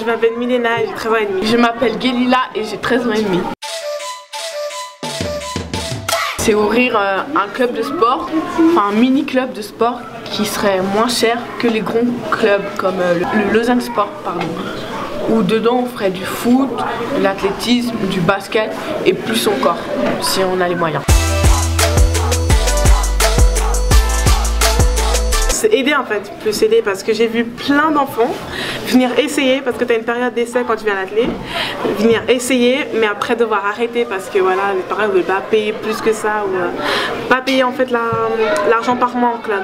Je m'appelle Milena et j'ai 13 ans et demi. Je m'appelle Gelila et j'ai 13 ans et demi. C'est ouvrir euh, un club de sport, enfin un mini club de sport qui serait moins cher que les grands clubs comme euh, le, Lausanne Sport, pardon. Où dedans on ferait du foot, de l'athlétisme, du basket et plus encore si on a les moyens. Aider en fait, plus aider parce que j'ai vu plein d'enfants venir essayer parce que tu as une période d'essai quand tu viens à l'athlète, venir essayer mais après devoir arrêter parce que voilà, les parents ne veulent pas payer plus que ça ou euh, pas payer en fait l'argent par mois en club.